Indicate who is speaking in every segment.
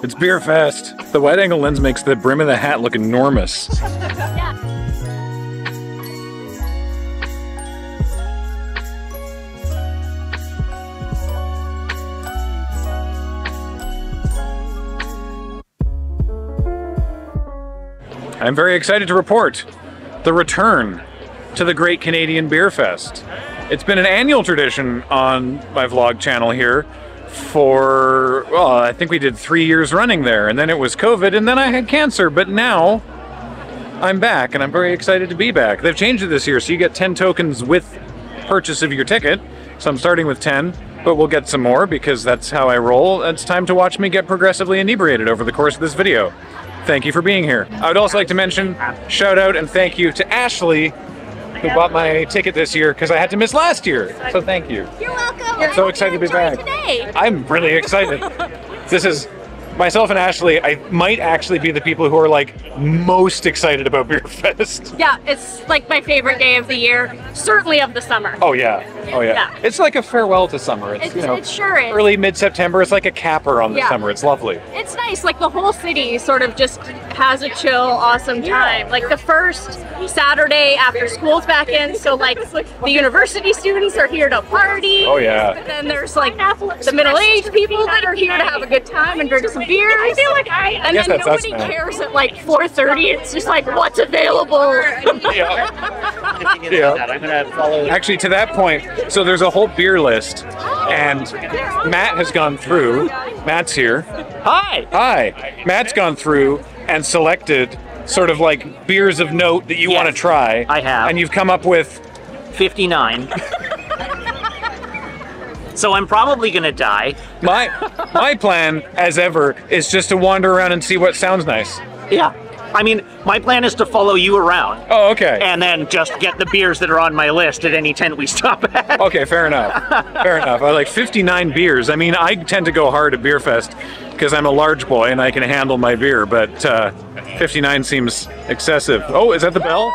Speaker 1: It's Beer Fest. The wide angle lens makes the brim of the hat look enormous. I'm very excited to report the return to the Great Canadian Beer Fest. It's been an annual tradition on my vlog channel here for, well, I think we did three years running there, and then it was COVID, and then I had cancer, but now I'm back, and I'm very excited to be back. They've changed it this year, so you get 10 tokens with purchase of your ticket. So I'm starting with 10, but we'll get some more because that's how I roll. It's time to watch me get progressively inebriated over the course of this video. Thank you for being here. I would also like to mention, shout out and thank you to Ashley, who bought my ticket this year because I had to miss last year. So thank you.
Speaker 2: You're welcome.
Speaker 1: I'm so excited to be back.
Speaker 2: Today.
Speaker 1: I'm really excited. this is myself and Ashley. I might actually be the people who are like most excited about Beer Fest.
Speaker 2: Yeah, it's like my favorite day of the year, certainly of the summer.
Speaker 1: Oh yeah, oh yeah.
Speaker 2: Yeah.
Speaker 1: It's like a farewell to summer. It's,
Speaker 2: It's-
Speaker 1: you know
Speaker 2: it sure is.
Speaker 1: early mid-September. It's like a capper on the
Speaker 2: Yeah.
Speaker 1: summer. It's lovely.
Speaker 2: It's nice, like the whole city sort of just has a chill, awesome time. Like the first Saturday after school's back in, so like the university students are here to party.
Speaker 1: Oh yeah.
Speaker 2: But then there's like the middle-aged people that are here to have a good time and drink some beers. I feel like I and
Speaker 1: Yes,
Speaker 2: then
Speaker 1: that's us,
Speaker 2: nobody cares at like 4:30. It's just like what's available.
Speaker 1: Yeah. yeah.
Speaker 3: I'm gonna follow.
Speaker 1: Actually, to that point, so there's a whole beer list, and Matt has gone through. Matt's here.
Speaker 3: Hi.
Speaker 1: Hi. Matt's gone through and selected sort of like beers of note that you
Speaker 3: Yes,
Speaker 1: want to try.
Speaker 3: I have.
Speaker 1: And you've come up with
Speaker 3: 59. So I'm probably gonna die.
Speaker 1: my my plan, as ever, is just to wander around and see what sounds nice.
Speaker 3: Yeah. I mean, my plan is to follow you around
Speaker 1: Oh, okay.
Speaker 3: and then just get the beers that are on my list at any tent we stop at.
Speaker 1: Okay, fair enough. Fair enough. I like 59 beers. I mean, I tend to go hard at Beer Fest because I'm a large boy and I can handle my beer, but uh, 59 seems excessive. Oh, is that the bell?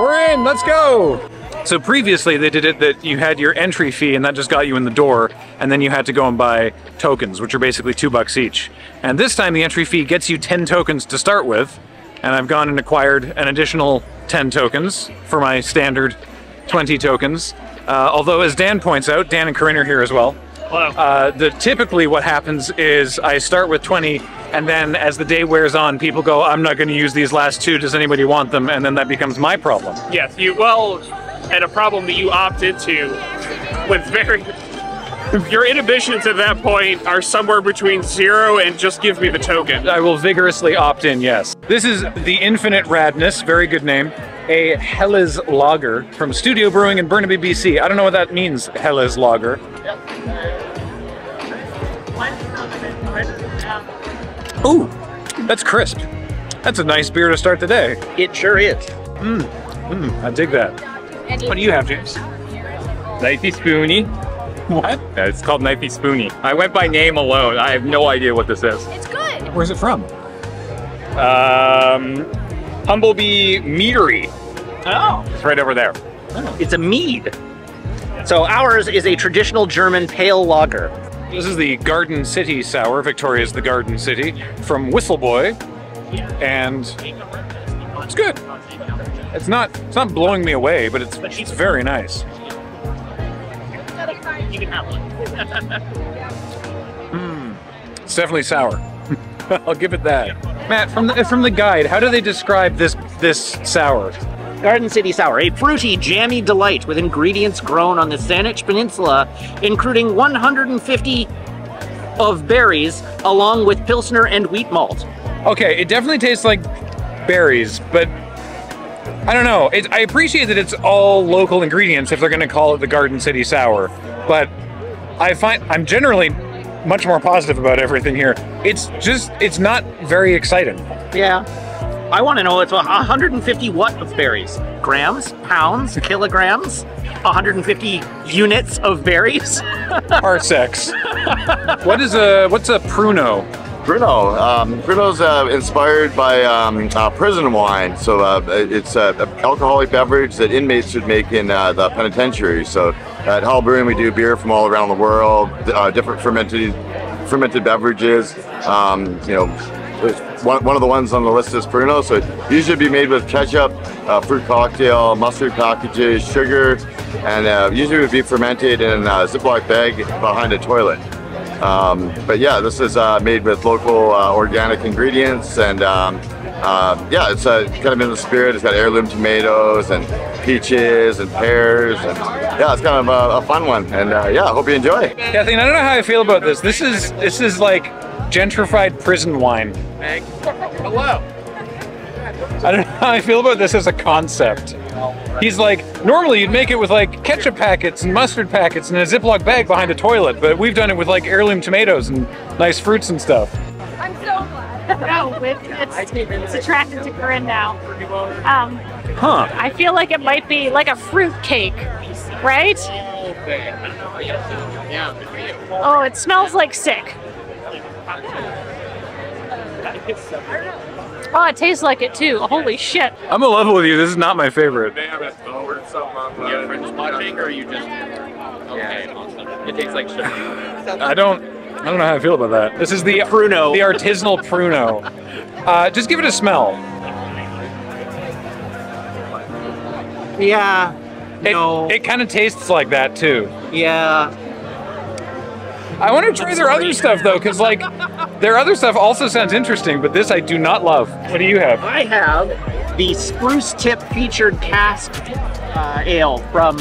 Speaker 1: We're in. Let's go. So previously they did it that you had your entry fee and that just got you in the door, and then you had to go and buy tokens, which are basically two bucks each. And this time the entry fee gets you 10 tokens to start with, and I've gone and acquired an additional 10 tokens for my standard 20 tokens. Uh, although, as Dan points out, Dan and Corinne are here as well.
Speaker 3: Hello.
Speaker 1: Uh, the typically what happens is I start with 20, and then as the day wears on, people go, "I'm not going to use these last two. Does anybody want them?" And then that becomes my problem.
Speaker 4: Yes, you well, and a problem that you opt into with very. Your inhibitions at that point are somewhere between zero and just give me the token.
Speaker 1: I will vigorously opt in. Yes. This is the Infinite Radness. Very good name. A Helles Lager from Studio Brewing in Burnaby, BC. I don't know what that means. Helles Lager. Ooh, that's crisp. That's a nice beer to start the day.
Speaker 3: It sure is.
Speaker 1: Mmm, mmm, I dig that. What do you have, James?
Speaker 5: Knifey Spoony.
Speaker 1: What?
Speaker 5: Yeah, it's called Knifey Spoony. I went by name alone. I have no idea what this is.
Speaker 2: It's good.
Speaker 1: Where's it from?
Speaker 5: Um, Humblebee Meadery.
Speaker 3: Oh.
Speaker 5: It's right over there.
Speaker 3: It's a mead. So ours is a traditional German pale lager.
Speaker 1: This is the Garden City Sour. Victoria's the Garden City from Whistle Buoy, and it's good. It's not it's not blowing me away, but it's it's very nice.
Speaker 3: You can have one.
Speaker 1: It's definitely sour. I'll give it that. Matt, from the from the guide, how do they describe this this sour?
Speaker 3: Garden City Sour, a fruity, jammy delight with ingredients grown on the Saanich Peninsula, including 150 of berries, along with Pilsner and wheat malt.
Speaker 1: Okay, it definitely tastes like berries, but I don't know. It, I appreciate that it's all local ingredients if they're going to call it the Garden City Sour, but I find I'm generally much more positive about everything here. It's just it's not very exciting.
Speaker 3: Yeah. I want to know it's 150 what of berries? Grams, pounds, kilograms, 150 units of berries.
Speaker 1: Parsecs. what is a what's a pruno?
Speaker 6: Pruno. Um, Pruno's uh, inspired by um, uh, prison wine. So uh, it's an alcoholic beverage that inmates should make in uh, the penitentiary. So at Hall Brewing, we do beer from all around the world, uh, different fermented fermented beverages. Um, you know, one, one of the ones on the list is Pruno. so it usually be made with ketchup, uh, fruit cocktail, mustard packages, sugar, and usually would be fermented in a Ziploc bag behind a toilet. Um, but yeah, this is uh, made with local uh, organic ingredients and um, uh, yeah, it's uh, kind of in the spirit. It's got heirloom tomatoes and peaches and pears and yeah, it's kind of a, a fun one. And uh, yeah, I hope you enjoy.
Speaker 1: Kathleen, I don't know how I feel about this. This is this is like gentrified prison wine.
Speaker 3: Hello.
Speaker 1: I don't know how I feel about this as a concept. He's like, normally you'd make it with like ketchup packets and mustard packets and a Ziploc bag behind a toilet, but we've done it with like heirloom tomatoes and nice fruits and stuff.
Speaker 2: I'm so glad. No, it, it's, it's attracted to Corinne now. Um,
Speaker 1: Huh.
Speaker 2: I feel like it might be like a fruit cake, right? Oh, it smells like sick. Oh, it tastes like it too. Holy shit.
Speaker 1: I'm gonna level with you. This is not my favorite.
Speaker 5: You French watching or you just okay? Awesome. It tastes like sugar.
Speaker 1: I don't. I don't know how I feel about that. This is the
Speaker 3: Pruno.
Speaker 1: the artisanal Pruno. Uh, just give it a smell.
Speaker 3: Yeah.
Speaker 1: It,
Speaker 3: no.
Speaker 1: it kind of tastes like that too.
Speaker 3: yeah.
Speaker 1: I want to try their other stuff though, because like their other stuff also sounds interesting, but this I do not love. What do you have?
Speaker 3: I have the Spruce Tip featured cask uh, ale from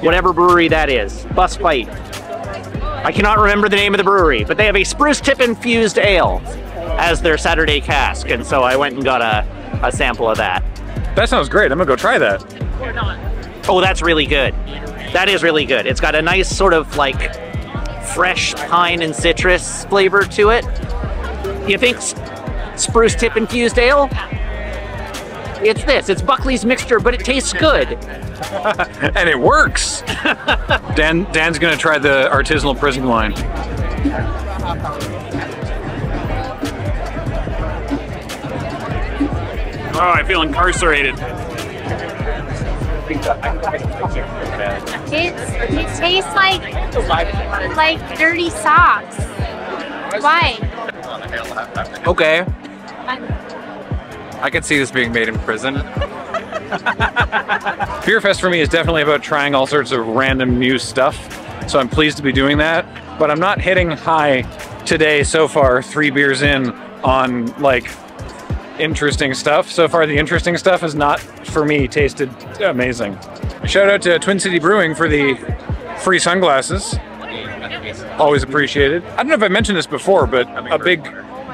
Speaker 3: whatever brewery that is. Bus Fight. I cannot remember the name of the brewery, but they have a Spruce Tip infused ale as their Saturday cask, and so I went and got a, a sample of that.
Speaker 1: That sounds great. I'm gonna go try that.
Speaker 3: Oh, that's really good. That is really good. It's got a nice sort of like fresh pine and citrus flavor to it. You think spruce tip infused ale? It's this. It's Buckley's mixture, but it tastes good.
Speaker 1: and it works. Dan Dan's gonna try the artisanal prison wine.
Speaker 4: Oh, I feel incarcerated.
Speaker 7: It's, it tastes like like dirty socks. Why?
Speaker 5: Okay. I could see this being made in prison.
Speaker 1: Beer Fest for me is definitely about trying all sorts of random new stuff. So I'm pleased to be doing that. But I'm not hitting high today so far, three beers in, on like interesting stuff. So far, the interesting stuff has not, for me, tasted amazing. Shout out to Twin City Brewing for the free sunglasses. Always appreciated. I don't know if I mentioned this before, but a big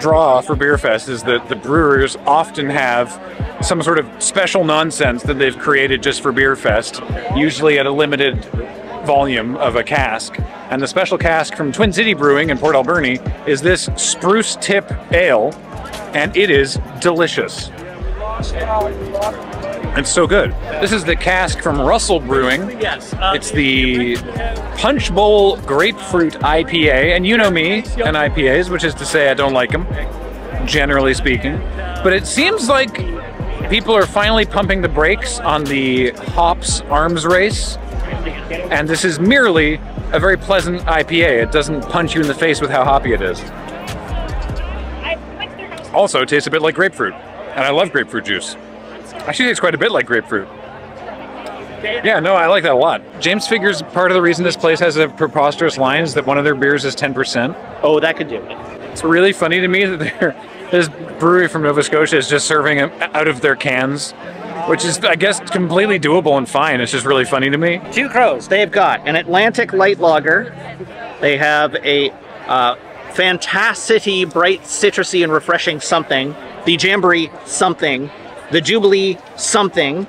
Speaker 1: draw for Beer Fest is that the brewers often have some sort of special nonsense that they've created just for Beer Fest, usually at a limited volume of a cask. And the special cask from Twin City Brewing in Port Alberni is this Spruce Tip Ale, and it is delicious. It's so good. This is the cask from Russell Brewing. Yes. Um, it's the Punch Bowl Grapefruit IPA, and you know me and IPAs, which is to say I don't like them, generally speaking. But it seems like people are finally pumping the brakes on the hops arms race, and this is merely a very pleasant IPA. It doesn't punch you in the face with how hoppy it is. Also, tastes a bit like grapefruit, and I love grapefruit juice. Actually, tastes quite a bit like grapefruit. Yeah, no, I like that a lot. James figures part of the reason this place has a preposterous line is that one of their beers is 10%.
Speaker 3: Oh, that could do it.
Speaker 1: It's really funny to me that this brewery from Nova Scotia is just serving out of their cans, which is, I guess, completely doable and fine. It's just really funny to me.
Speaker 3: Two Crows. They've got an Atlantic Light Lager. They have a uh, Fantasity Bright Citrusy and Refreshing something. The Jamboree something. The Jubilee something.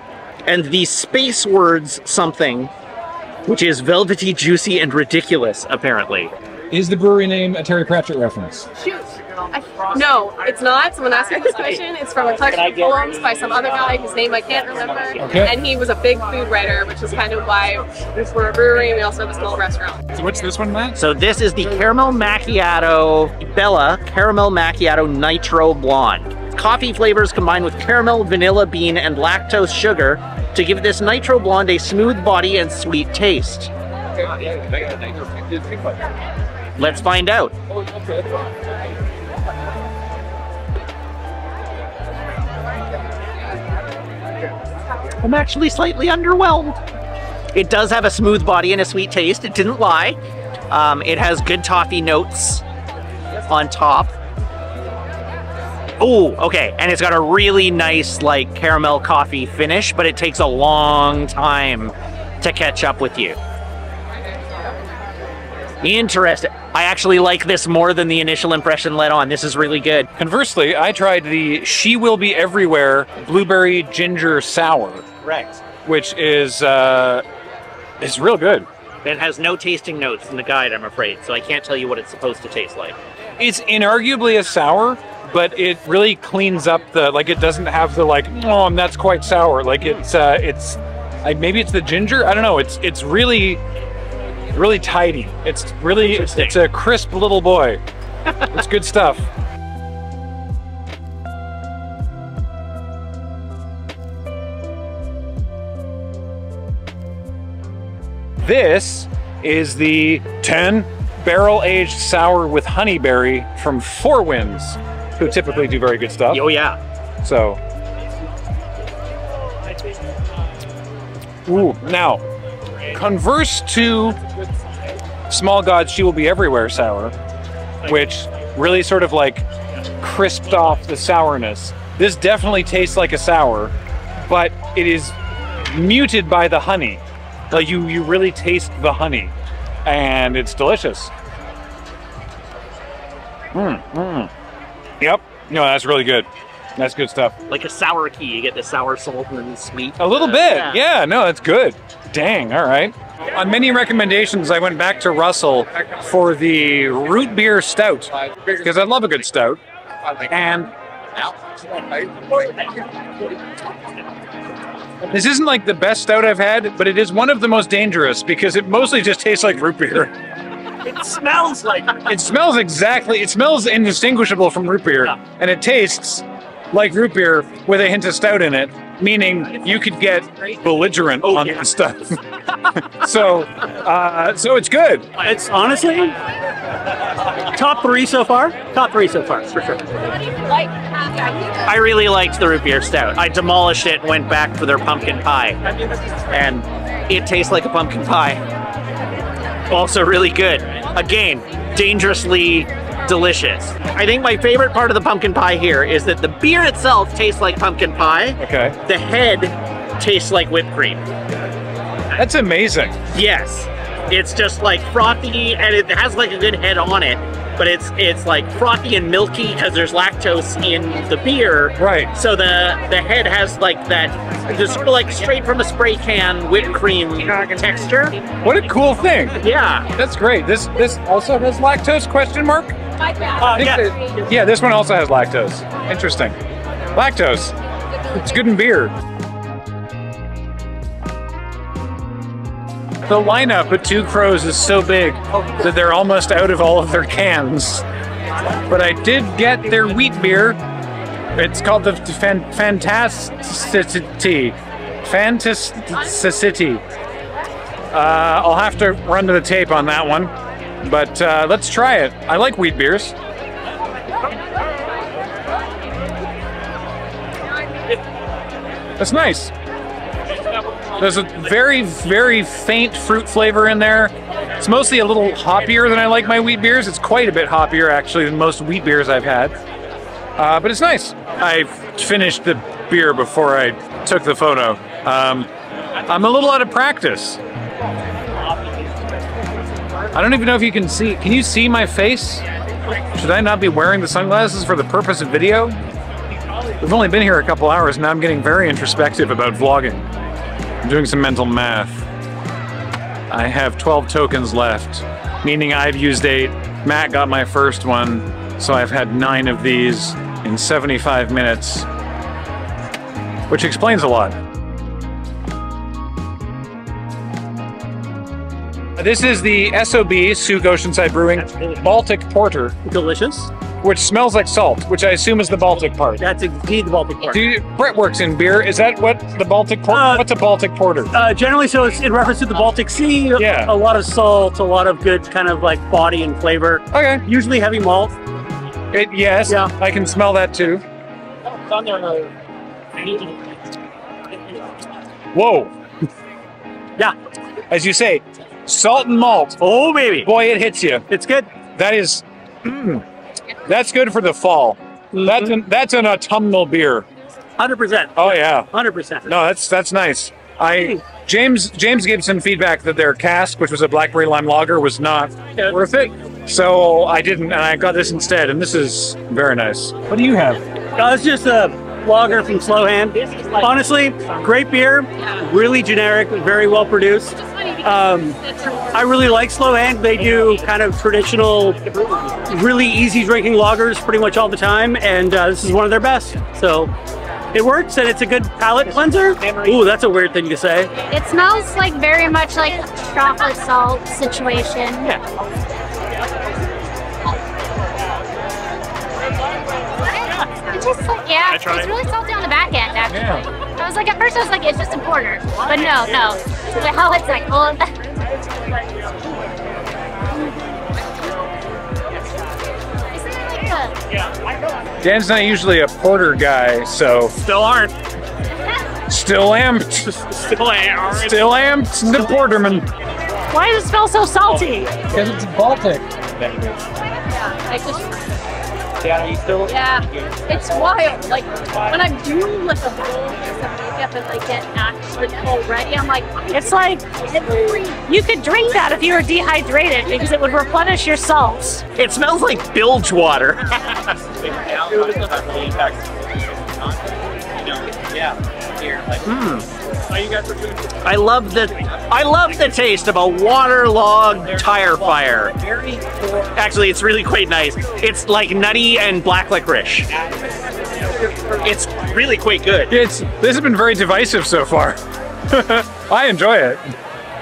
Speaker 3: And the Space Words something, which is velvety, juicy, and ridiculous, apparently.
Speaker 1: Is the brewery name a Terry Pratchett reference?
Speaker 8: Shoot. I, no, it's not. Someone asked me this question. It's from a collection of poems by some other guy whose name I can't remember.
Speaker 1: Okay.
Speaker 8: And he was a big food writer, which is kind of why we're a brewery and we also have a small restaurant.
Speaker 1: So what's this one, Matt?
Speaker 3: So this is the Caramel Macchiato Bella Caramel Macchiato Nitro Blonde. Coffee flavors combined with caramel, vanilla bean, and lactose sugar to give this Nitro Blonde a smooth body and sweet taste. Let's find out. I'm actually slightly underwhelmed. It does have a smooth body and a sweet taste. It didn't lie. Um, it has good toffee notes on top. Oh, okay. And it's got a really nice, like, caramel coffee finish, but it takes a long time to catch up with you. Interesting. I actually like this more than the initial impression let on. This is really good.
Speaker 1: Conversely, I tried the She Will Be Everywhere Blueberry Ginger Sour,
Speaker 3: Correct.
Speaker 1: which is uh, is real good.
Speaker 3: It has no tasting notes in the guide, I'm afraid, so I can't tell you what it's supposed to taste like.
Speaker 1: It's inarguably a sour, but it really cleans up the like. It doesn't have the like. Oh, that's quite sour. Like it's uh, it's like maybe it's the ginger. I don't know. It's it's really really tidy. It's really it's, it's a crisp little boy. it's good stuff. This is the 10 barrel aged sour with honeyberry from Four Winds, who typically do very good stuff.
Speaker 3: Oh, yeah.
Speaker 1: So. Ooh, now, converse to Small Gods She Will Be Everywhere sour, which really sort of like crisped off the sourness. This definitely tastes like a sour, but it is muted by the honey. Like you, you really taste the honey, and it's delicious. Mmm, mmm. Yep. No, that's really good. That's good stuff.
Speaker 3: Like a sour key, you get the sour salt and the sweet.
Speaker 1: A little
Speaker 3: Uh,
Speaker 1: bit. Yeah. no, that's good. Dang, all right. On many recommendations, I went back to Russell for the root beer stout because I love a good stout. And this isn't like the best stout I've had, but it is one of the most dangerous because it mostly just tastes like root beer.
Speaker 3: It smells like.
Speaker 1: It smells exactly, it smells indistinguishable from root beer, and it tastes like root beer with a hint of stout in it, meaning you could get belligerent on
Speaker 3: yeah.
Speaker 1: this stuff. so, uh, so it's good.
Speaker 3: It's honestly top three so far. Top three so far, for sure. I really liked the root beer stout. I demolished it, and went back for their pumpkin pie, and it tastes like a pumpkin pie. Also, really good. Again, dangerously delicious. I think my favorite part of the pumpkin pie here is that the beer itself tastes like pumpkin pie.
Speaker 1: Okay.
Speaker 3: The head tastes like whipped cream.
Speaker 1: That's amazing.
Speaker 3: Yes. It's just like frothy and it has like a good head on it, but it's it's like frothy and milky because there's lactose in the beer.
Speaker 1: Right.
Speaker 3: So the the head has like that just sort of like straight from a spray can whipped cream texture.
Speaker 1: What a cool thing.
Speaker 3: Yeah.
Speaker 1: That's great. This this also has lactose question mark?
Speaker 3: Uh, yeah.
Speaker 1: that- yeah, this one also has lactose. Interesting. Lactose. It's good in beer. The lineup at Two Crows is so big that they're almost out of all of their cans. But I did get their wheat beer. It's called the Fan- Fantasticity. Fantasticity. Uh, I'll have to run to the tape on that one. But uh, let's try it. I like wheat beers. That's nice. There's a very, very faint fruit flavor in there. It's mostly a little hoppier than I like my wheat beers. It's quite a bit hoppier, actually, than most wheat beers I've had. Uh, but it's nice. I finished the beer before I took the photo. Um, I'm a little out of practice. I don't even know if you can see. Can you see my face? Should I not be wearing the sunglasses for the purpose of video? We've only been here a couple hours, and I'm getting very introspective about vlogging. I'm doing some mental math. I have 12 tokens left, meaning I've used eight. Matt got my first one, so I've had nine of these in 75 minutes, which explains a lot. This is the SOB, Sooke Oceanside Brewing, Baltic Porter.
Speaker 3: Delicious.
Speaker 1: which smells like salt, which I assume is the Baltic part.
Speaker 9: That's indeed the Baltic part.
Speaker 1: Do you, Brett works in beer. Is that what the Baltic porter?
Speaker 9: Uh,
Speaker 1: what's a Baltic porter?
Speaker 9: Uh, generally, so it's in reference to the Baltic Sea.
Speaker 1: Yeah.
Speaker 9: A lot of salt, a lot of good kind of like body and flavor.
Speaker 1: Okay.
Speaker 9: Usually heavy malt.
Speaker 1: It, yes.
Speaker 9: Yeah.
Speaker 1: I can smell that too. Whoa.
Speaker 9: Yeah.
Speaker 1: As you say, salt and malt.
Speaker 9: Oh, baby.
Speaker 1: Boy, it hits you.
Speaker 9: It's good.
Speaker 1: That is. mm, that's good for the fall. That's an, that's an autumnal beer.
Speaker 9: 100%.
Speaker 1: Oh yeah.
Speaker 9: 100%.
Speaker 1: No, that's that's nice. I James James gave some feedback that their cask, which was a blackberry lime lager, was not worth it. So I didn't, and I got this instead. And this is very nice. What do you have?
Speaker 9: Uh, it's just a lager from Slow Hand. Honestly, great beer. Really generic, very well produced. Um, I really like Slow Hand. They do kind of traditional, really easy drinking lagers pretty much all the time, and uh, this is one of their best. So it works, and it's a good palate cleanser. Ooh, that's a weird thing to say.
Speaker 7: It smells like very much like chocolate salt situation. Yeah. It tastes like, yeah, it's really salty on the back end, actually. I was like, at first I was like, it's just a porter. But no, no. How it's like, Isn't it like a
Speaker 1: Dan's not usually a porter guy, so
Speaker 9: Still aren't.
Speaker 1: still amped.
Speaker 4: Still amped.
Speaker 1: Still amped. The porterman.
Speaker 2: Why does it smell so salty?
Speaker 1: Because it's Baltic.
Speaker 2: I just
Speaker 3: Yeah, you still.
Speaker 2: Yeah, it's wild. Like when I'm doing like a bowl of makeup and like get actually already, I'm like,
Speaker 10: It's like you could drink that if you were dehydrated because it would replenish your salts.
Speaker 3: It smells like bilge water. Hmm. I love the I love the taste of a waterlogged tire fire. Actually, it's really quite nice. It's like nutty and black licorice. It's really quite good.
Speaker 1: It's this has been very divisive so far. I enjoy it.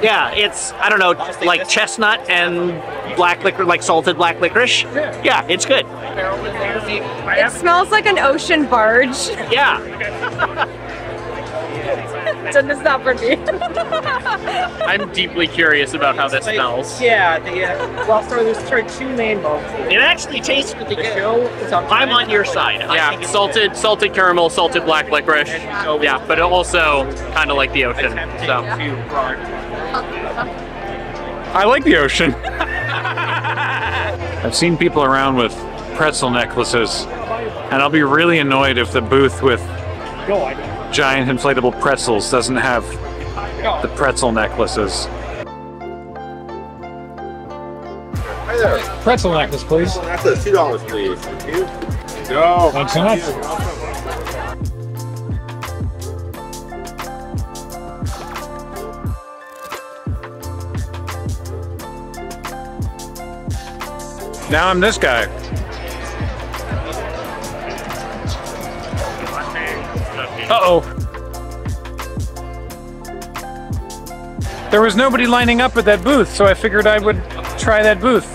Speaker 3: Yeah, it's I don't know, like chestnut and black licor, like salted black licorice. Yeah, it's good.
Speaker 8: It smells like an ocean barge.
Speaker 3: Yeah,
Speaker 8: so it's not for me.
Speaker 5: I'm deeply curious about how this smells.
Speaker 3: Yeah, the uh, well, so there's sort of two main bulbs. It actually tastes really good. I'm on your side. I
Speaker 5: Yeah,
Speaker 3: think it's
Speaker 5: salted, salted caramel, salted black licorice. Yeah, but also kind of like the ocean. So
Speaker 1: I like the ocean. I've seen people around with pretzel necklaces, and I'll be really annoyed if the booth with giant inflatable pretzels doesn't have the pretzel necklaces.
Speaker 6: Hi there.
Speaker 1: Pretzel necklace, please.
Speaker 6: That's a two dollars, please. Thank you. No.
Speaker 1: Thanks so much. Now I'm this guy. Uh oh. There was nobody lining up at that booth, so I figured I would try that booth.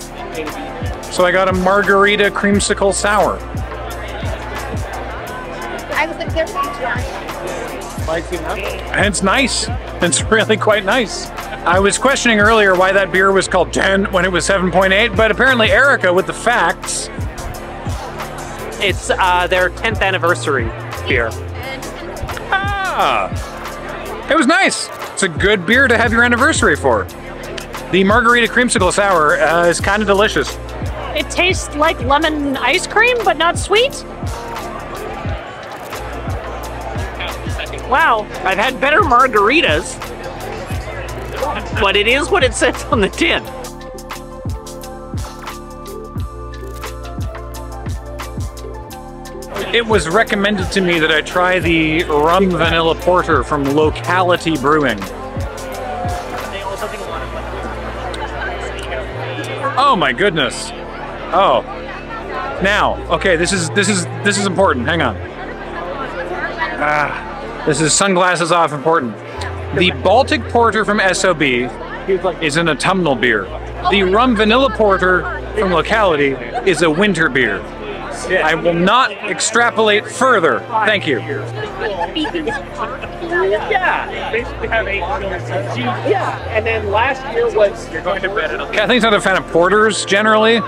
Speaker 1: So I got a margarita creamsicle sour.
Speaker 7: I was like, there's
Speaker 1: And it's nice. It's really quite nice. I was questioning earlier why that beer was called 10 when it was 7.8, but apparently Erica with the facts.
Speaker 3: It's uh, their 10th anniversary beer.
Speaker 1: Ah, it was nice. It's a good beer to have your anniversary for. The margarita creamsicle sour uh, is kind of delicious.
Speaker 10: It tastes like lemon ice cream, but not sweet. Wow.
Speaker 3: I've had better margaritas, but it is what it says on the tin.
Speaker 1: It was recommended to me that I try the rum vanilla porter from Locality Brewing. Oh my goodness. Oh. Now, okay, this is this is this is important. Hang on. Ah, this is sunglasses off important. The Baltic Porter from SOB is an autumnal beer. The rum vanilla porter from Locality is a winter beer. I will not extrapolate further. Thank you.
Speaker 3: Yeah.
Speaker 4: Basically have eight.
Speaker 3: Yeah. And then last year was
Speaker 4: You're going to bed at
Speaker 1: Kathleen's not a fan of porters generally.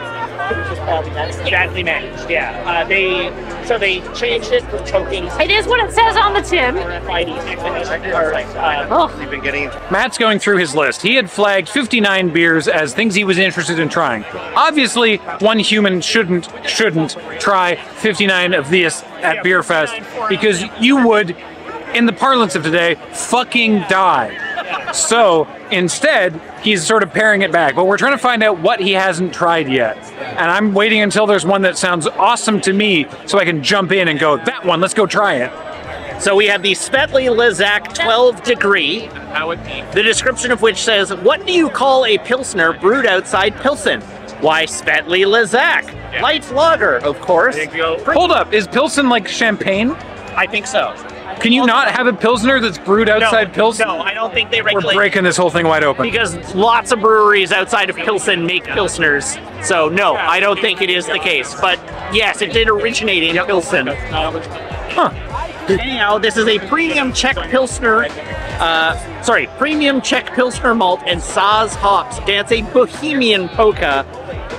Speaker 3: Badly managed. Yeah. Uh, they so they changed it for choking.
Speaker 10: It is what it says on the tin.
Speaker 3: Oh. We've been getting
Speaker 1: Matt's going through his list. He had flagged 59 beers as things he was interested in trying. Obviously, one human shouldn't shouldn't try 59 of this at Beer Fest because you would, in the parlance of today, fucking die. So instead, he's sort of paring it back. But we're trying to find out what he hasn't tried yet. And I'm waiting until there's one that sounds awesome to me so I can jump in and go, that one, let's go try it.
Speaker 3: So we have the Svetli Lizak 12 degree, the description of which says, What do you call a Pilsner brewed outside Pilsen? Why, Svetli Lizak. Light lager, of course.
Speaker 1: Hold up, is Pilsen like champagne?
Speaker 3: I think so.
Speaker 1: Can you not have a Pilsner that's brewed outside Pilsen?
Speaker 3: No, I don't think they regulate.
Speaker 1: We're breaking this whole thing wide open.
Speaker 3: because lots of breweries outside of Pilsen make Pilsners. So no, I don't think it is the case. But yes, it did originate in Pilsen.
Speaker 1: Huh.
Speaker 3: Anyhow, this is a premium Czech Pilsner, uh, sorry, premium Czech Pilsner malt and Saaz hops dance a bohemian polka.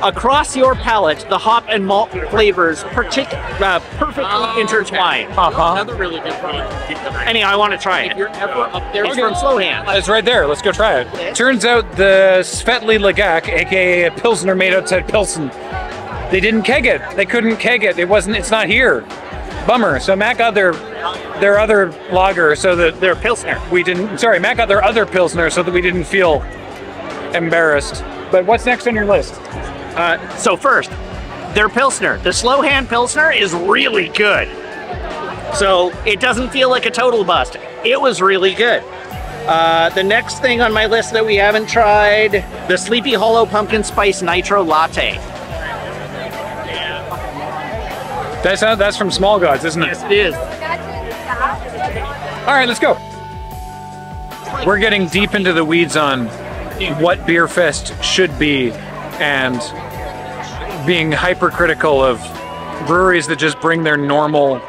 Speaker 3: Across your palate, the hop and malt flavors partic- uh, perfectly intertwine.
Speaker 1: Uh-huh.
Speaker 5: Another really good product.
Speaker 3: Anyhow, I want to try it.
Speaker 5: If
Speaker 3: it.
Speaker 5: you're ever up there,
Speaker 3: It's from Slowhand.
Speaker 1: It's right there. Let's go try it. Turns out the Svetli Lagak, aka a Pilsner made outside Pilsen, they didn't keg it. They couldn't keg it. It wasn't. It's not here. Bummer. So Matt got their their other lager, so that
Speaker 3: They're Pilsner.
Speaker 1: we didn't. Sorry, Matt got their other Pilsner, so that we didn't feel embarrassed. But what's next on your list?
Speaker 3: Uh, so first, their Pilsner. The Slow Hand Pilsner is really good. So it doesn't feel like a total bust. It was really good. Uh, the next thing on my list that we haven't tried, the Sleepy Hollow Pumpkin Spice Nitro Latte.
Speaker 1: That's uh, that's from Small Gods, isn't it?
Speaker 3: Yes, it is.
Speaker 1: All right, let's go. We're getting deep into the weeds on what Beer Fest should be and being hypercritical of breweries that just bring their normal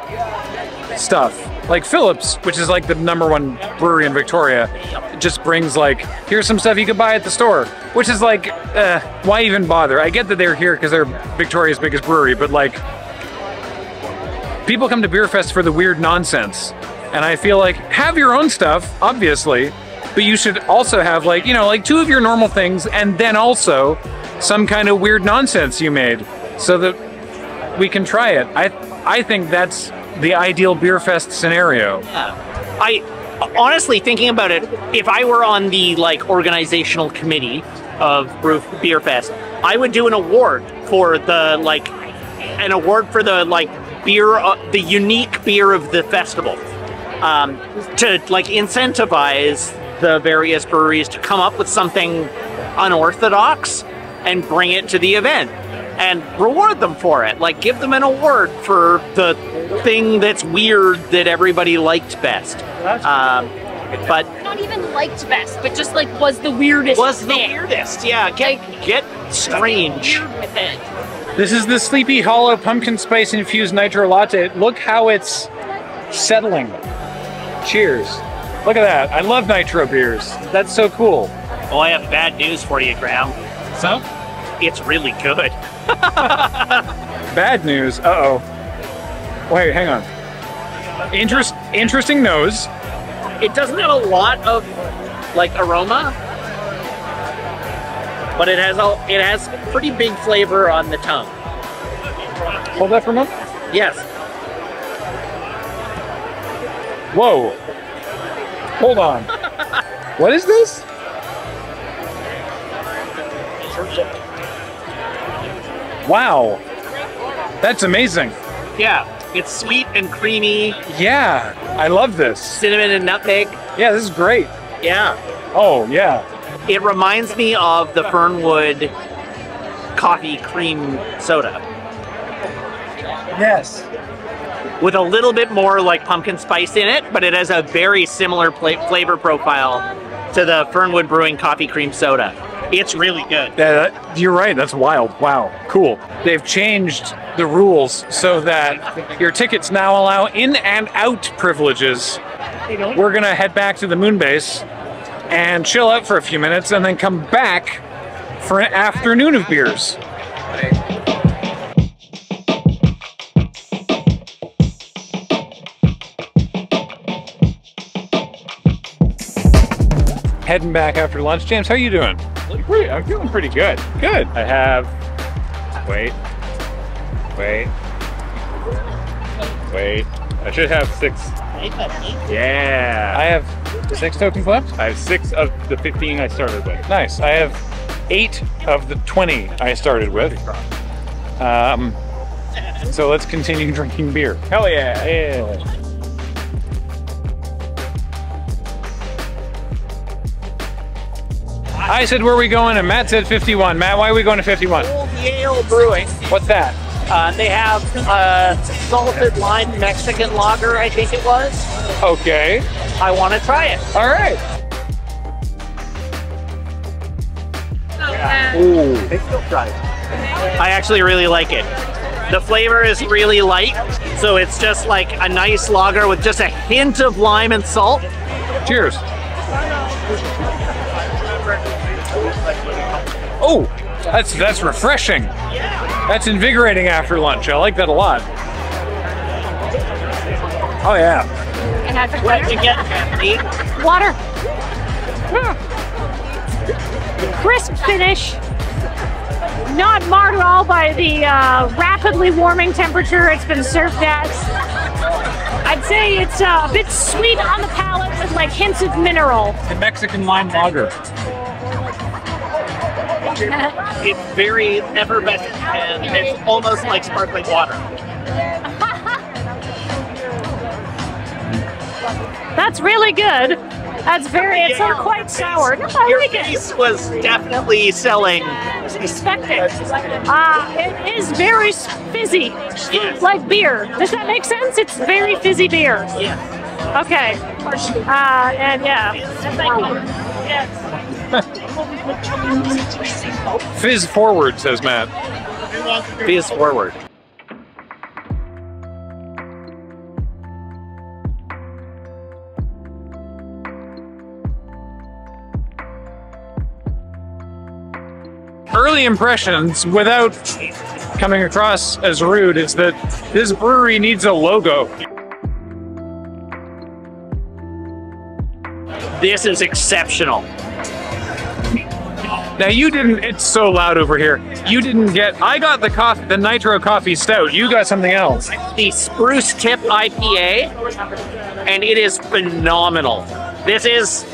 Speaker 1: stuff. Like Phillips, which is like the number one brewery in Victoria, just brings like, here's some stuff you could buy at the store, which is like, uh, why even bother? I get that they're here because they're Victoria's biggest brewery, but like, people come to Beer Fest for the weird nonsense. And I feel like have your own stuff, obviously, but you should also have like, you know, like two of your normal things and then also some kind of weird nonsense you made so that we can try it. I I think that's the ideal Beer Fest scenario. Yeah.
Speaker 3: I honestly thinking about it, if I were on the like organizational committee of Beer Fest, I would do an award for the like an award for the like beer, uh, the unique beer of the festival, um, to like incentivize the various breweries to come up with something unorthodox and bring it to the event and reward them for it. Like give them an award for the thing that's weird that everybody liked best. Um, but
Speaker 2: Not even liked best, but just like was the weirdest.
Speaker 3: was the
Speaker 2: thing.
Speaker 3: weirdest. Yeah, get get strange.
Speaker 2: Weird with it.
Speaker 1: This is the Sleepy Hollow Pumpkin Spice Infused Nitro Latte. Look how it's settling. Cheers. Look at that. I love nitro beers. That's so cool.
Speaker 3: Oh, I have bad news for you, Graham.
Speaker 1: So?
Speaker 3: It's really good.
Speaker 1: Bad news. Uh oh. Wait, hang on. Interest, interesting nose.
Speaker 3: It doesn't have a lot of like aroma, but it has all it has pretty big flavor on the tongue.
Speaker 1: Hold that for a moment.
Speaker 3: Yes.
Speaker 1: Whoa. Hold on. what is this? Wow. That's amazing.
Speaker 3: Yeah, it's sweet and creamy,
Speaker 1: Yeah, I love this.
Speaker 3: cinnamon and nutmeg.
Speaker 1: Yeah, this is great.
Speaker 3: Yeah.
Speaker 1: Oh, yeah.
Speaker 3: It reminds me of the Fernwood coffee cream soda
Speaker 1: Yes.
Speaker 3: with a little bit more like pumpkin spice in it, but it has a very similar pla- flavor profile to the Fernwood Brewing coffee cream soda. It's really good.
Speaker 1: Yeah, that- you're right. That's wild. Wow. Cool. They've changed the rules so that your tickets now allow in and out privileges. We're going to head back to the moon base and chill out for a few minutes and then come back for an afternoon of beers. Heading back after lunch. James, how are you doing? Pretty- I'm feeling pretty good. Good.
Speaker 11: I have. Wait. Wait. Wait. I should have six. Yeah.
Speaker 1: I have six tokens left.
Speaker 11: I have six of the 15 I started with.
Speaker 1: Nice. I have eight of the 20 I started with. Um, so let's continue drinking beer. Hell yeah. Yeah. I said, where are we going? And Matt said 51. Matt, why are we going to 51?
Speaker 3: Old Yale Brewing.
Speaker 1: What's that?
Speaker 3: Uh, they have uh, salted lime Mexican lager, I think it was.
Speaker 1: Okay.
Speaker 3: I want to try it.
Speaker 1: All right.
Speaker 3: Ooh. I actually really like it. The flavor is really light, so it's just like a nice lager with just a hint of lime and salt.
Speaker 1: Cheers. Oh, that's that's refreshing. That's invigorating after lunch. I like that a lot. Oh yeah.
Speaker 3: What did you get?
Speaker 10: Water. Crisp finish. Not marred at all by the uh, rapidly warming temperature it's been served at. I'd say it's uh, a bit sweet on the palate with like hints of mineral.
Speaker 1: The Mexican lime lager.
Speaker 3: It's very effervescent and it's almost like sparkling water.
Speaker 10: That's really good. That's very. It's not quite sour. No, I
Speaker 3: Your
Speaker 10: like it.
Speaker 3: was definitely selling.
Speaker 10: Expected. Uh, it is very s- fizzy, like beer. Does that make sense? It's very fizzy beer.
Speaker 3: Yeah.
Speaker 10: Okay. Uh, and yeah.
Speaker 1: Fizz forward, says Matt.
Speaker 3: Fizz forward.
Speaker 1: Early impressions, without coming across as rude, is that this brewery needs a logo.
Speaker 3: This is exceptional.
Speaker 1: Now you didn't. It's so loud over here. You didn't get. I got the coffee, the nitro coffee stout. You got something else.
Speaker 3: The Spruce Tip IPA, and it is phenomenal. This is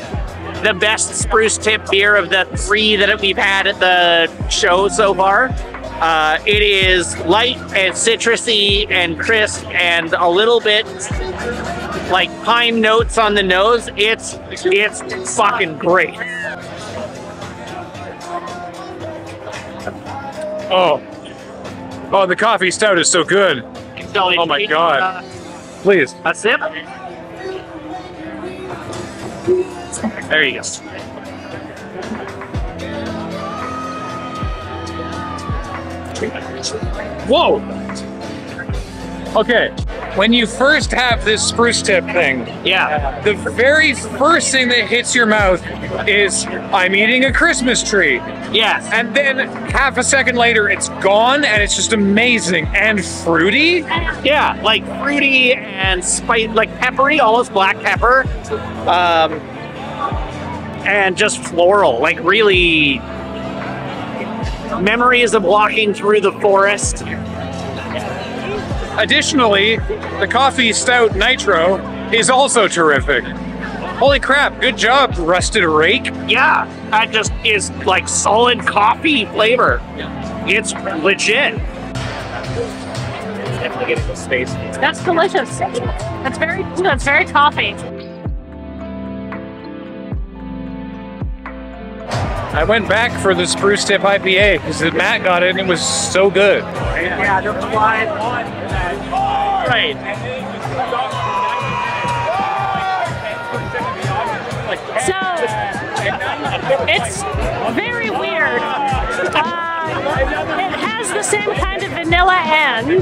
Speaker 3: the best Spruce Tip beer of the three that we've had at the show so far. Uh, it is light and citrusy and crisp and a little bit like pine notes on the nose. It's it's fucking great.
Speaker 1: Oh, oh, the coffee stout is so good. Oh my god! Please.
Speaker 3: A sip. There you go.
Speaker 1: Whoa. Okay. When you first have this spruce tip thing,
Speaker 3: yeah,
Speaker 1: the very first thing that hits your mouth is I'm eating a Christmas tree.
Speaker 3: Yes.
Speaker 1: And then half a second later, it's gone, and it's just amazing and fruity.
Speaker 3: Yeah, like fruity and spice, like peppery, almost black pepper, um, and just floral. Like really, memories of walking through the forest.
Speaker 1: Additionally, the coffee stout nitro is also terrific. Holy crap! Good job, rusted rake.
Speaker 3: Yeah, that just is like solid coffee flavor. It's legit. Definitely getting the space.
Speaker 10: That's delicious. That's very. That's very toffee.
Speaker 1: I went back for the spruce tip IPA because Matt got it and it was so good.
Speaker 3: Yeah, they're flying. Right.
Speaker 10: So It's very weird. Uh, it has the same kind of vanilla end,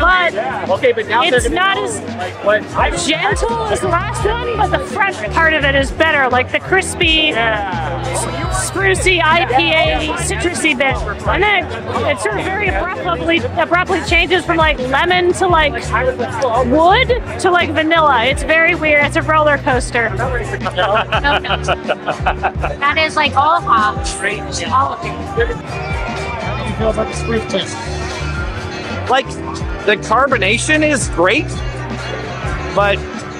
Speaker 10: but
Speaker 3: Okay, but now
Speaker 10: it's
Speaker 3: they're
Speaker 10: not as gentle as the last one, but the fresh part of it is better, like the crispy, sprucey IPA citrusy bit. And then it, it sort of very abruptly abruptly changes from like lemon to like wood to like vanilla. It's very weird. It's a roller coaster.
Speaker 7: That is like all hops. All of it.
Speaker 3: Like the carbonation is great, but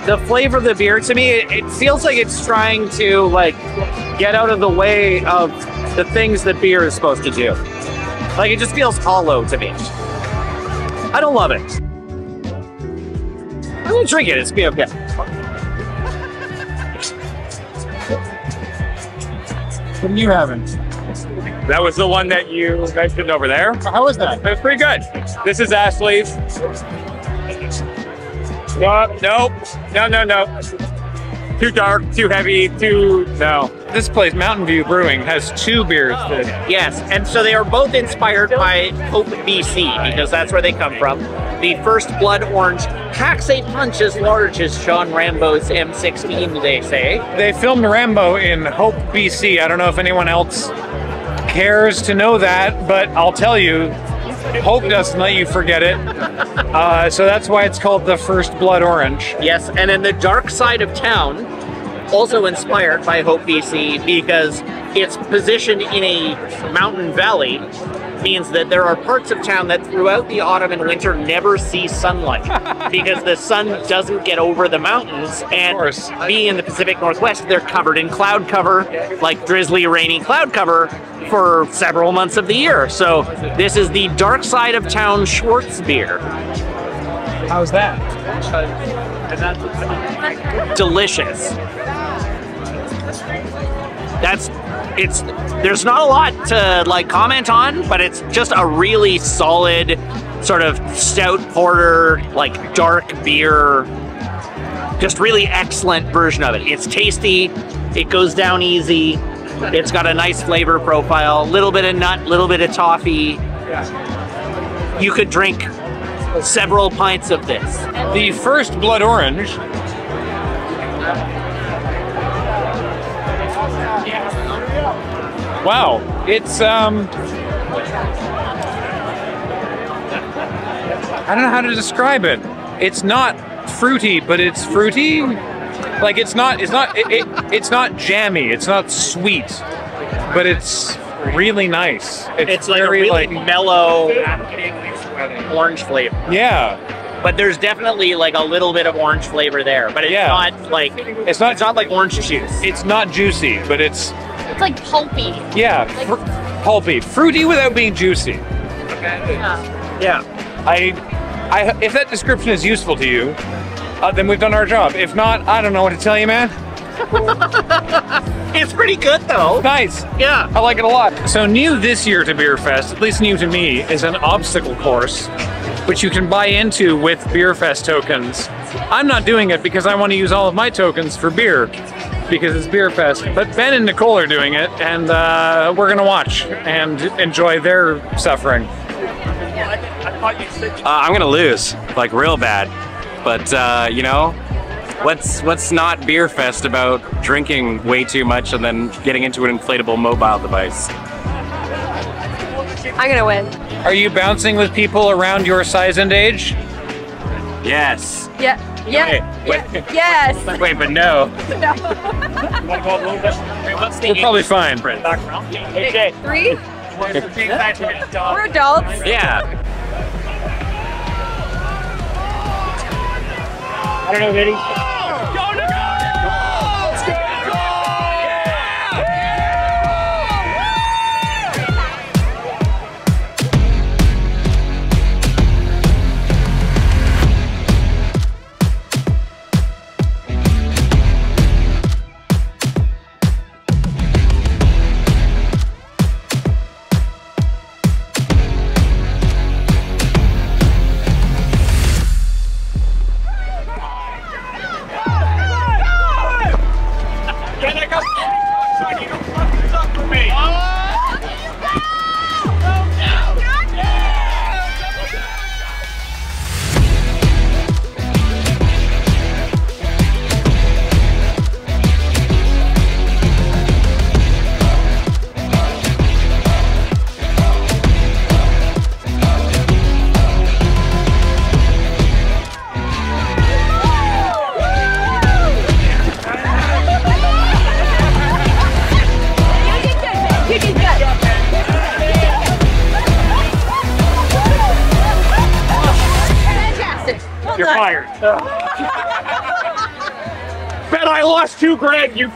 Speaker 3: the flavor of the beer to me, it, it feels like it's trying to like get out of the way of the things that beer is supposed to do. Like it just feels hollow to me. I don't love it. I'm gonna drink it. It's be okay.
Speaker 1: What are you having?
Speaker 11: That was the one that you mentioned over there.
Speaker 1: How was that?
Speaker 11: It was pretty good. This is Ashley's. No, nope. No, no, no. Too dark, too heavy, too no.
Speaker 1: This place, Mountain View Brewing, has two beers oh. that
Speaker 3: Yes, and so they are both inspired by Hope BC because that's where they come from. The first blood orange packs a punch as large as John Rambo's M16, they say.
Speaker 1: They filmed Rambo in Hope, BC. I don't know if anyone else cares to know that, but I'll tell you, Hope doesn't let you forget it. Uh, so that's why it's called the First Blood Orange.
Speaker 3: Yes, and then the dark side of town, also inspired by Hope BC because it's positioned in a mountain valley, means that there are parts of town that throughout the autumn and winter never see sunlight because the sun doesn't get over the mountains. And being in the Pacific Northwest, they're covered in cloud cover, like drizzly, rainy cloud cover for several months of the year. So this is the dark side of town Schwartz beer.
Speaker 1: How's that?
Speaker 3: delicious. That's it's there's not a lot to like comment on, but it's just a really solid sort of stout porter, like dark beer. Just really excellent version of it. It's tasty, it goes down easy, it's got a nice flavor profile, little bit of nut, little bit of toffee. You could drink several pints of this.
Speaker 1: The First Blood Orange Wow, it's um I don't know how to describe it. It's not fruity, but it's fruity. Like it's not it's not it, it, it's not jammy, it's not sweet, but it's really nice. It's,
Speaker 3: It's like a
Speaker 1: very
Speaker 3: really
Speaker 1: like
Speaker 3: mellow orange flavor.
Speaker 1: yeah.
Speaker 3: But there's definitely like a little bit of orange flavor there. But it's
Speaker 1: Yeah.
Speaker 3: not like
Speaker 1: It's not
Speaker 3: it's not like orange juice.
Speaker 1: it's not juicy, but it's
Speaker 7: It's like pulpy.
Speaker 1: yeah, fr- pulpy, fruity without being juicy. Okay.
Speaker 7: Yeah.
Speaker 3: Yeah.
Speaker 1: I, I, if that description is useful to you, uh, then we've done our job. If not, I don't know what to tell you, man.
Speaker 3: It's pretty good though.
Speaker 1: Nice.
Speaker 3: Yeah.
Speaker 1: I like it a lot. So new this year to Beer Fest, at least new to me, is an obstacle course, which you can buy into with Beer Fest tokens. I'm not doing it because I want to use all of my tokens for beer, because it's Beer Fest. But Ben and Nicole are doing it, and uh, we're gonna watch and enjoy their suffering.
Speaker 12: Uh, I'm gonna lose, like real bad. But uh, you know, what's what's not beer fest about drinking way too much and then getting into an inflatable mobile device?
Speaker 8: I'm gonna win.
Speaker 1: Are you bouncing with people around your size and age?
Speaker 12: Yes.
Speaker 8: Yeah. Yeah.
Speaker 12: Wait, wait,
Speaker 8: Yes.
Speaker 12: wait, but no. No.
Speaker 1: We're probably fine.
Speaker 8: Hey, Three. We're adults.
Speaker 12: Yeah.
Speaker 9: I don't know, Vinny.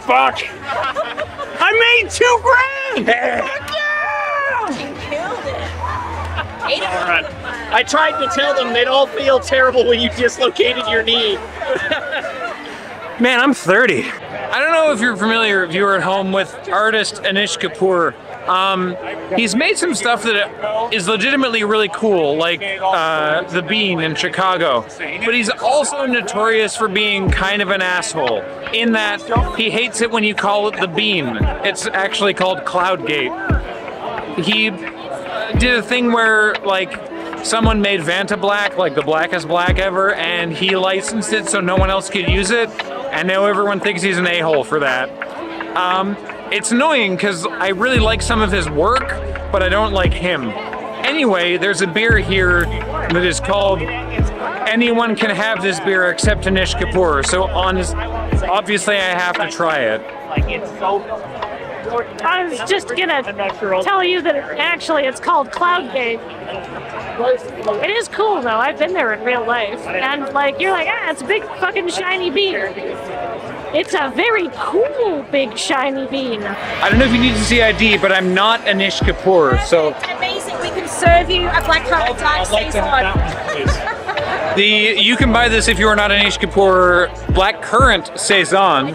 Speaker 4: Fuck. I made two grand. Fuck yeah! You killed it. All right.
Speaker 3: I tried to tell them they'd all feel terrible when you dislocated your knee.
Speaker 1: Man, I'm 30. I don't know if you're familiar, if you were at home, with artist Anish Kapoor. Um, he's made some stuff that is legitimately really cool, like uh, The Bean in Chicago. But he's also notorious for being kind of an asshole, in that he hates it when you call it The Bean. It's actually called Cloud Gate. He did a thing where, like, someone made Vantablack, like the blackest black ever, and he licensed it so no one else could use it, and now everyone thinks he's an a-hole for that. Um, it's annoying because I really like some of his work, but I don't like him. Anyway, there's a beer here that is called Anyone Can Have This Beer Except Anish Kapoor, so honest, obviously I have to try it.
Speaker 10: it's I was just gonna tell you that actually it's called Cloud Gate. It is cool though. I've been there in real life, and like you're like, ah, it's a big fucking shiny bean. It's a very cool big shiny bean.
Speaker 1: I don't know if you need to see ID, but I'm not Anish Kapoor, so
Speaker 2: Amazing. We can serve you a black currant dark saison.
Speaker 1: The you can buy this if you are not an Anish Kapoor Black Currant Saison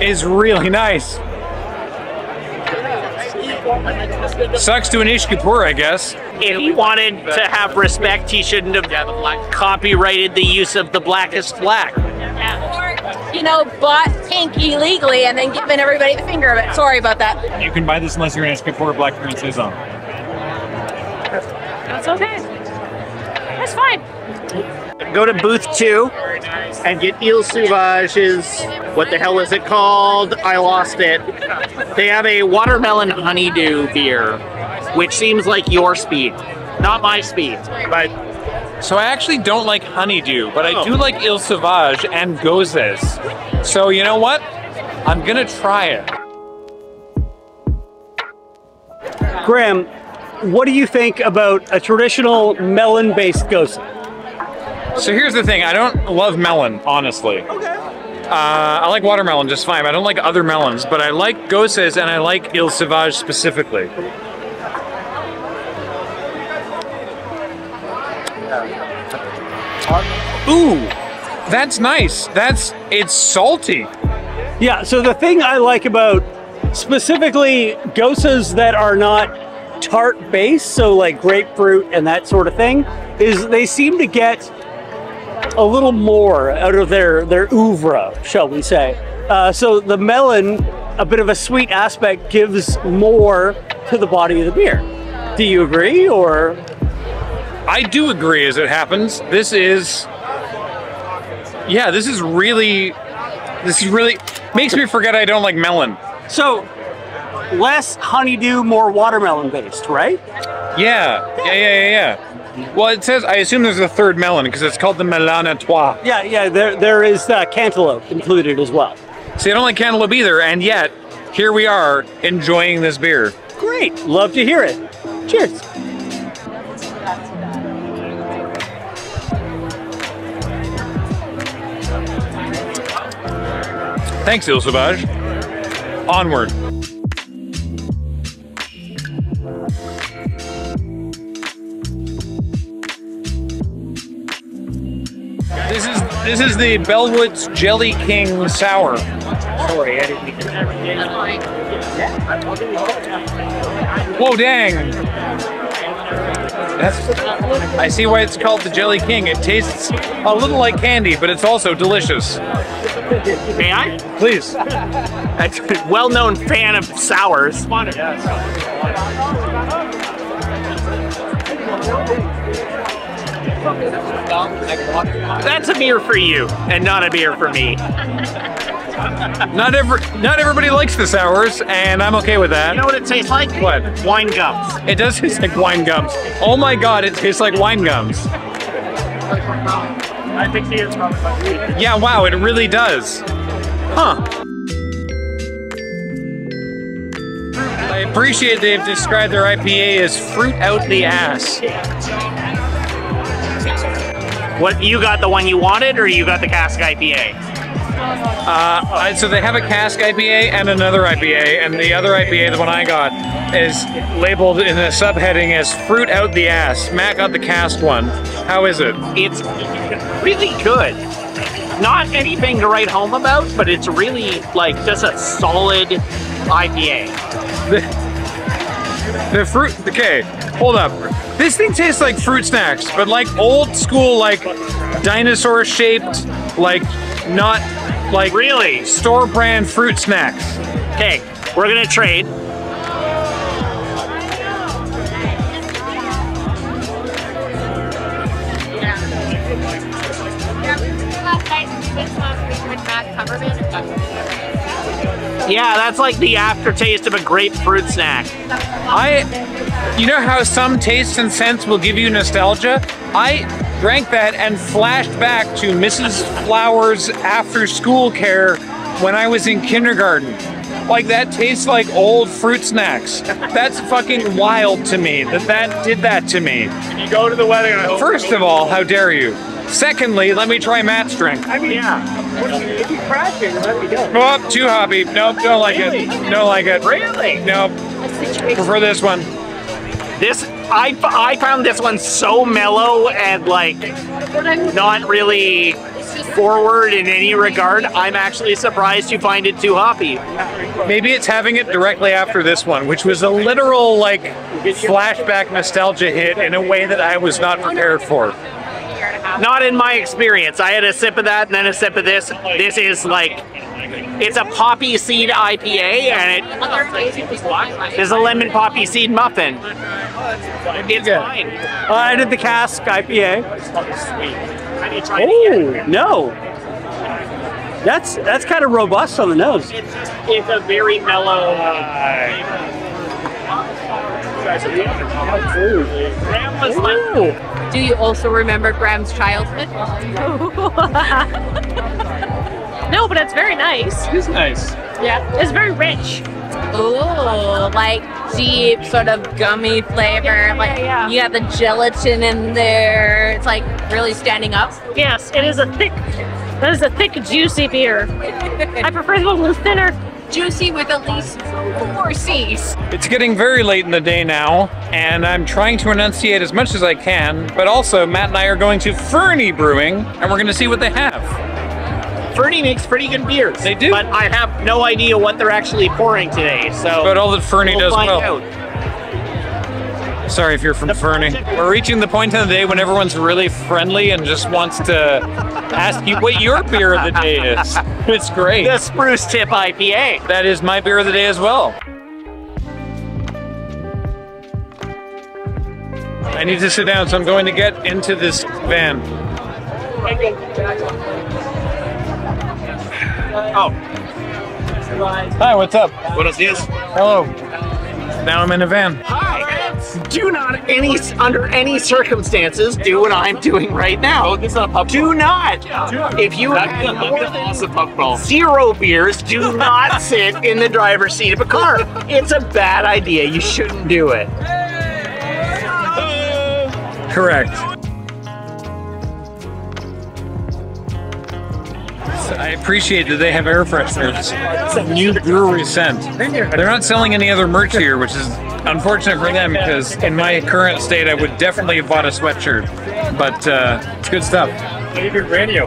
Speaker 1: is really nice. Sucks to Anish Kapoor, I guess.
Speaker 3: If he wanted to have respect, he shouldn't have copyrighted the use of the blackest black.
Speaker 2: Or, you know, bought pink illegally and then given everybody the finger of it. Sorry about that.
Speaker 1: You can buy this unless you're an Anish Kapoor Black Currant Saison. Um.
Speaker 10: That's okay. That's fine.
Speaker 3: Go to booth two and get Ile Sauvage's, what the hell is it called? I lost it. They have a watermelon honeydew beer, which seems like your speed. Not my speed, but
Speaker 1: So I actually don't like honeydew, but I
Speaker 3: Oh.
Speaker 1: do like Ile Sauvage and Goses. So you know what? I'm gonna try it.
Speaker 9: Graham, what do you think about a traditional melon-based gose?
Speaker 1: So here's the thing, I don't love melon, honestly. Uh, I like watermelon just fine. I don't like other melons, but I like Goses and I like Ile Sauvage specifically. Ooh, that's nice. That's it's salty.
Speaker 9: Yeah, so the thing I like about specifically goses that are not tart based, so like grapefruit and that sort of thing, is they seem to get a little more out of their their oeuvre, shall we say. Uh, so the melon, a bit of a sweet aspect, gives more to the body of the beer. Do you agree, or
Speaker 1: I do agree as it happens. This is Yeah, this is really this is really makes me forget I don't like melon.
Speaker 9: so less honeydew, more watermelon based, right?
Speaker 1: Yeah. Yeah, yeah, yeah, yeah. Well, it says I assume there's a third melon because it's called the Melana Trois.
Speaker 9: Yeah, yeah. There there is uh, cantaloupe included as well.
Speaker 1: See, I don't like cantaloupe either, and yet here we are enjoying this beer.
Speaker 9: Great, love to hear it. Cheers.
Speaker 1: Thanks, Ile Sauvage. Onward. This is this is the Bellwoods Jelly King Sour.
Speaker 3: sorry, I didn't mean to.
Speaker 1: Whoa, dang! That's I see why it's called the Jelly King. It tastes a little like candy, but it's also delicious.
Speaker 3: May I?
Speaker 1: Please.
Speaker 3: A well-known fan of sours. That's a beer for you, and not a beer for me.
Speaker 1: Not every, not everybody likes the sours, and I'm okay with that.
Speaker 3: You know what it tastes like?
Speaker 1: What?
Speaker 3: Wine gums.
Speaker 1: It does taste like wine gums. Oh my god, it tastes like wine gums.
Speaker 4: I think he is probably my lead.
Speaker 1: Yeah, wow, it really does. Huh. I appreciate they've described their IPA as fruit out the ass.
Speaker 3: What you got the one you wanted, or you got the cask IPA?
Speaker 1: Uh, so they have a cask IPA and another IPA, and the other IPA, the one I got, is labeled in a subheading as fruit out the ass. Matt got the cast one. How is it?
Speaker 3: It's really good. Not anything to write home about, but it's really like just a solid IPA.
Speaker 1: The fruit. Okay, hold up. This thing tastes like fruit snacks, but like old school, like dinosaur shaped, like not like
Speaker 3: really
Speaker 1: store brand fruit snacks.
Speaker 3: Okay, we're gonna trade. Yeah, that's like the aftertaste of a grapefruit snack.
Speaker 1: I, you know how some tastes and scents will give you nostalgia? I drank that and flashed back to Mrs. Flowers after school care when I was in kindergarten. Like that tastes like old fruit snacks. That's fucking wild to me that that did that to me.
Speaker 4: You go to the wedding. I hope.
Speaker 1: First of all, how dare you? Secondly, let me try Matt's drink.
Speaker 4: I mean, yeah. If you crash it, let me go.
Speaker 1: Oh, too hoppy. Nope, don't like it. Don't like it.
Speaker 3: Really?
Speaker 1: Nope. Prefer this one.
Speaker 3: This I I found this one so mellow and like not really forward in any regard. I'm actually surprised you find it too hoppy.
Speaker 1: Maybe it's having it directly after this one, which was a literal like flashback nostalgia hit in a way that I was not prepared for.
Speaker 3: Not in my experience. I had a sip of that and then a sip of this. This is like it's a poppy seed IPA and it is a lemon poppy seed muffin. It's fine.
Speaker 9: Uh, I did the cask IPA. Oh no, that's that's kind of robust on the nose.
Speaker 3: It's, it's a very mellow. Was like,
Speaker 2: Do you also remember Graham's childhood?
Speaker 10: No, but it's very nice.
Speaker 1: It's nice.
Speaker 10: Yeah, it's very rich.
Speaker 2: Ooh, like deep sort of gummy flavor. Yeah, Like you have the gelatin in there. It's like really standing up.
Speaker 10: Yes, it is a thick. That is a thick, juicy beer. I prefer the one with thinner.
Speaker 2: Juicy with at least four C's.
Speaker 1: It's getting very late in the day now, and I'm trying to enunciate as much as I can, but also Matt and I are going to Fernie Brewing, and we're going to see what they have.
Speaker 3: Fernie makes pretty good beers.
Speaker 1: They do.
Speaker 3: But I have no idea what they're actually pouring today. So
Speaker 1: But all that Fernie
Speaker 3: we'll
Speaker 1: does
Speaker 3: find
Speaker 1: well.
Speaker 3: out.
Speaker 1: Sorry if you're from Fernie. We're reaching the point in the day when everyone's really friendly and just wants to ask you what your beer of the day is. It's great.
Speaker 3: The Spruce Tip IPA.
Speaker 1: That is my beer of the day as well. I need to sit down, so I'm going to get into this van.
Speaker 3: Oh.
Speaker 1: Hi, what's up?
Speaker 3: Buenos dias.
Speaker 1: Hello. Now I'm in a van.
Speaker 3: Hi. Do not any under any circumstances do what I'm doing right now. Do not. If you have more than zero beers, do not sit in the driver's seat of a car. It's a bad idea. You shouldn't do it.
Speaker 1: Correct. I appreciate that they have air fresheners. It's a new brewery scent. They're not selling any other merch here, which is unfortunate for them because in my current state, I would definitely have bought a sweatshirt. But uh, it's good stuff.
Speaker 4: Favorite radio.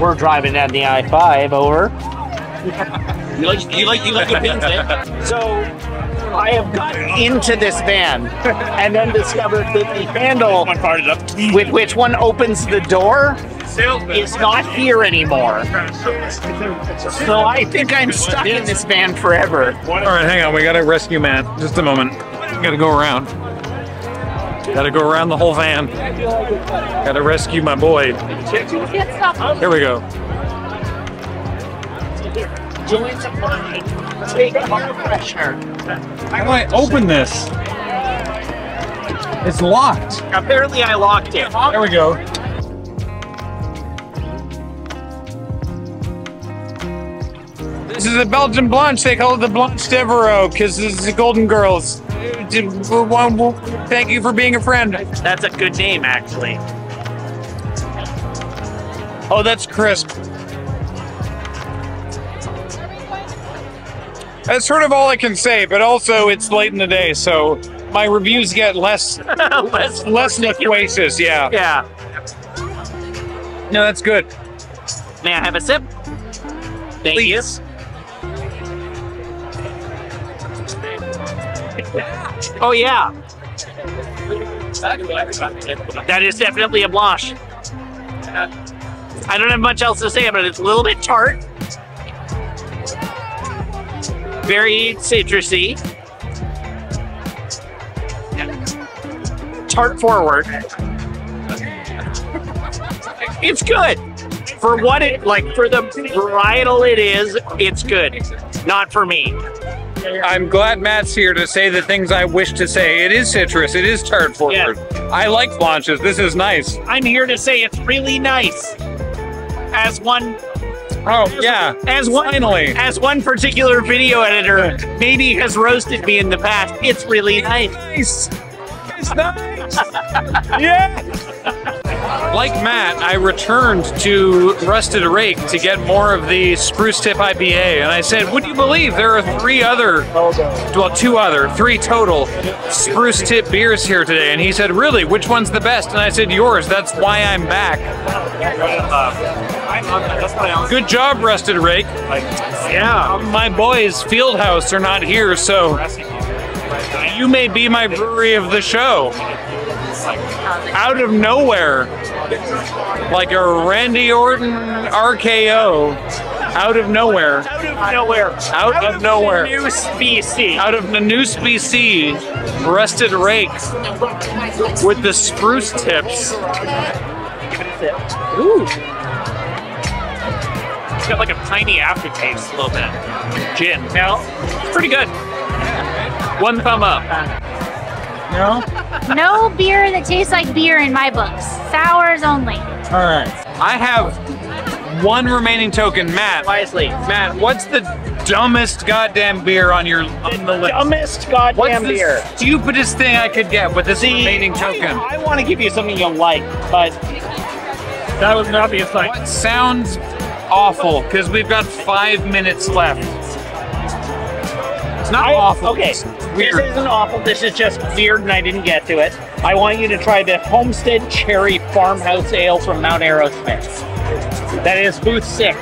Speaker 3: We're driving down the I-5 over.
Speaker 5: You like you like you like the pins, eh?
Speaker 3: So I have gotten into this van and then discovered that the handle with which one opens the door is not here anymore. So I think I'm stuck in this van forever.
Speaker 1: All right, hang on. We gotta rescue Matt. Just a moment. Gotta go around. Gotta go around the whole van. Gotta rescue my boy. Here we go.
Speaker 3: Join the. Take air pressure.
Speaker 1: How do I open this? It's locked.
Speaker 3: Apparently, I locked it.
Speaker 1: There we go. This is a Belgian Blanche. They call it the Blanche Devereaux because this is the Golden Girls. Thank you for being a friend.
Speaker 3: That's a good name, actually.
Speaker 1: Oh, that's crisp. That's sort of all I can say, but also it's late in the day, so my reviews get less
Speaker 3: less
Speaker 1: less loquacious. Yeah.
Speaker 3: Yeah.
Speaker 1: No, that's good.
Speaker 3: May I have a sip? Thank you. Oh yeah. That is definitely a blanche. I don't have much else to say about it. It's a little bit tart. Very citrusy. Tart forward. It's good. For what it like for the varietal it is, it's good. Not for me.
Speaker 1: I'm glad Matt's here to say the things I wish to say. It is citrus. It is tart forward. I like blanches. This is nice.
Speaker 3: I'm here to say it's really nice. As one
Speaker 1: Oh yeah.
Speaker 3: As one
Speaker 1: Finally.
Speaker 3: as one particular video editor maybe has roasted me in the past, it's really nice.
Speaker 1: Nice. It's nice. yeah. Like Matt, I returned to Rusted Rake to get more of the Spruce Tip IPA, and I said, "Would you believe there are three other, well, two other, three total Spruce Tip beers here today?" And he said, "Really? Which one's the best?" And I said, "Yours. That's why I'm back." Good job, Rusted Rake. Yeah, my boys, Fieldhouse, are not here, so you may be my brewery of the show. Out of nowhere, like a Randy Orton RKO, out of nowhere,
Speaker 3: Out of nowhere.
Speaker 1: out, of, nowhere,
Speaker 3: New species.
Speaker 1: out of the new species, Rusted Rake with the spruce tips.
Speaker 3: Ooh. It's got like a tiny aftertaste a little bit. Gin. No, it's pretty good. One thumb up.
Speaker 1: No?
Speaker 7: No beer that tastes like beer in my books. Sours only.
Speaker 1: All right. I have one remaining token, Matt.
Speaker 3: Wisely.
Speaker 1: Matt, what's the dumbest goddamn beer on your on the list?
Speaker 3: Dumbest goddamn
Speaker 1: What's the
Speaker 3: beer.
Speaker 1: stupidest thing I could get with this remaining token?
Speaker 3: I, want to give you something you'll like, but
Speaker 4: That was an obvious sign.
Speaker 1: What sounds awful? Because we've got five minutes left. It's not
Speaker 3: I-
Speaker 1: awful.
Speaker 3: Okay,
Speaker 1: It's
Speaker 3: this isn't awful. This is just weird, and I didn't get to it. I want you to try the Homestead Cherry Farmhouse Ale from Mount Arrowsmith. That is booth six.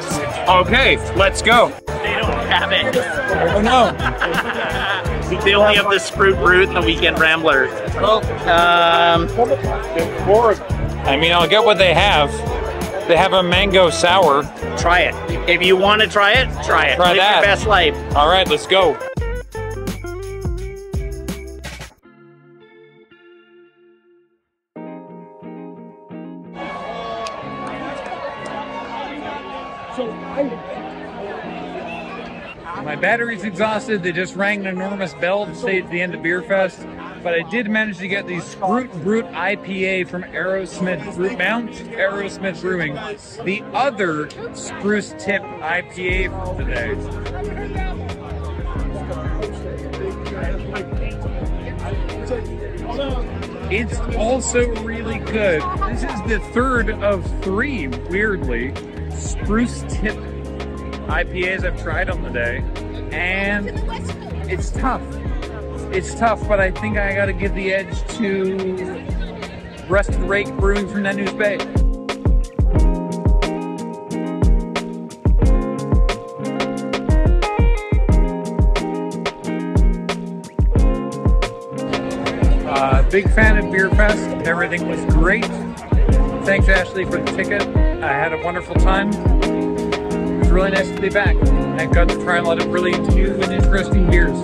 Speaker 1: Okay, let's go.
Speaker 3: They don't have it.
Speaker 1: Oh no.
Speaker 3: they only have the Sprout Brute and the Weekend Rambler. Well, um,
Speaker 1: I mean, I'll get what they have. They have a mango sour.
Speaker 3: try it. If you want to try it, try it.
Speaker 1: Try
Speaker 3: Live
Speaker 1: that.
Speaker 3: your best life.
Speaker 1: All right, let's go. My battery's exhausted. They just rang an enormous bell to say it's the end of Beer Fest. But I did manage to get the Scroot Brute IPA from Arrowsmith Brew Mount Arrowsmith Brewing, the other Spruce Tip IPA for today. It's also really good. This is the third of three, weirdly, Spruce Tip IPAs I've tried on the day. And it's tough. It's tough, but I think I gotta give the edge to Rusted Rake Brewing from Nanoose Bay. Uh, big fan of Beer Fest. Everything was great. Thanks, Ashley, for the ticket. I had a wonderful time. It was really nice to be back. I got to try a lot of really new and interesting beers.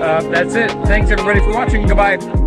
Speaker 1: Uh, that's it. Thanks everybody for watching. Goodbye.